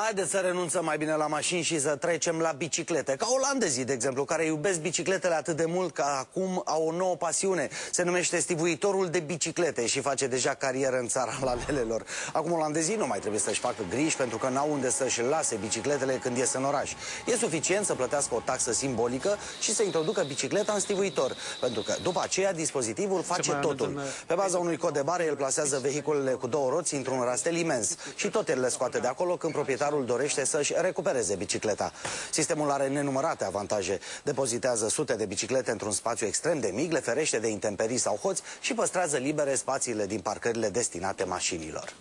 Haideți să renunțăm mai bine la mașini și să trecem la biciclete. Ca olandezii, de exemplu, care iubesc bicicletele atât de mult că acum au o nouă pasiune. Se numește stivuitorul de biciclete și face deja carieră în țara la lelelor. Acum olandezii nu mai trebuie să-și facă griji pentru că n-au unde să-și lase bicicletele când ies în oraș. E suficient să plătească o taxă simbolică și să introducă bicicleta în stivuitor. Pentru că după aceea dispozitivul face totul. Pe baza unui cod de bare, el plasează vehiculele cu două roți într-un rastel imens și tot el le scoate de acolo când proprietarul proprietarul dorește să-și recupereze bicicleta. Sistemul are nenumărate avantaje. Depozitează sute de biciclete într-un spațiu extrem de mic, le ferește de intemperii sau hoți și păstrează libere spațiile din parcările destinate mașinilor.